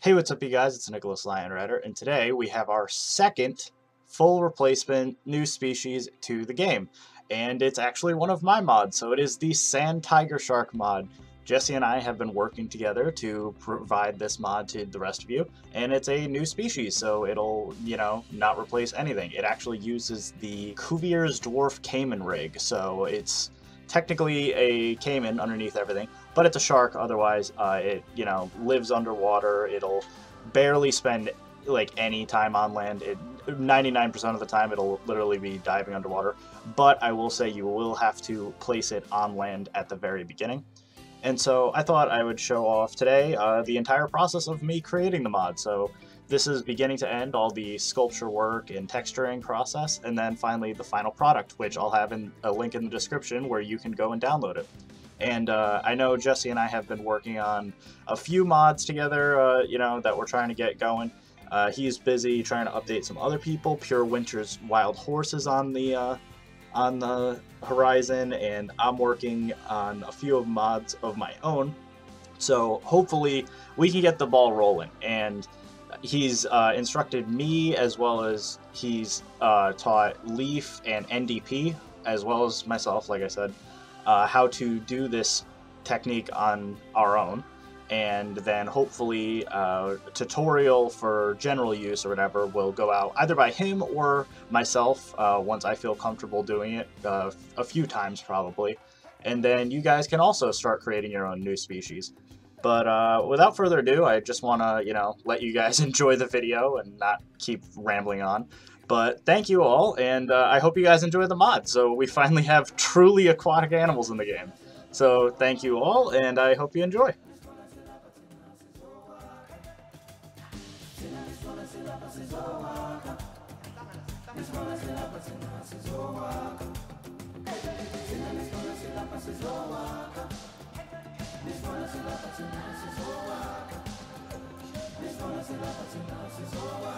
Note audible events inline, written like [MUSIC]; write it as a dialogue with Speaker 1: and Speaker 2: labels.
Speaker 1: Hey, what's up, you guys? It's Nicholas Lionrider, and today we have our second full replacement new species to the game. And it's actually one of my mods, so it is the Sand Tiger Shark mod. Jesse and I have been working together to provide this mod to the rest of you, and it's a new species, so it'll, you know, not replace anything. It actually uses the Cuvier's Dwarf Caiman rig, so it's technically a caiman underneath everything, but it's a shark. Otherwise, uh, it you know lives underwater. It'll barely spend like any time on land. It 99% of the time it'll literally be diving underwater. But I will say you will have to place it on land at the very beginning. And so I thought I would show off today uh, the entire process of me creating the mod. So this is beginning to end all the sculpture work and texturing process, and then finally the final product, which I'll have in a link in the description where you can go and download it. And uh, I know Jesse and I have been working on a few mods together, uh, you know, that we're trying to get going. Uh, he's busy trying to update some other people. Pure Winter's Wild Horses on the uh, on the horizon, and I'm working on a few of mods of my own. So hopefully we can get the ball rolling. And he's uh, instructed me as well as he's uh, taught Leaf and NDP as well as myself, like I said, uh, how to do this technique on our own. And then hopefully a tutorial for general use or whatever will go out either by him or myself uh, once I feel comfortable doing it uh, a few times probably. And then you guys can also start creating your own new species. But uh, without further ado, I just want to, you know, let you guys [LAUGHS] enjoy the video and not keep rambling on. But thank you all, and uh, I hope you guys enjoy the mod. So we finally have truly aquatic animals in the game. So thank you all, and I hope you enjoy.
Speaker 2: This one is.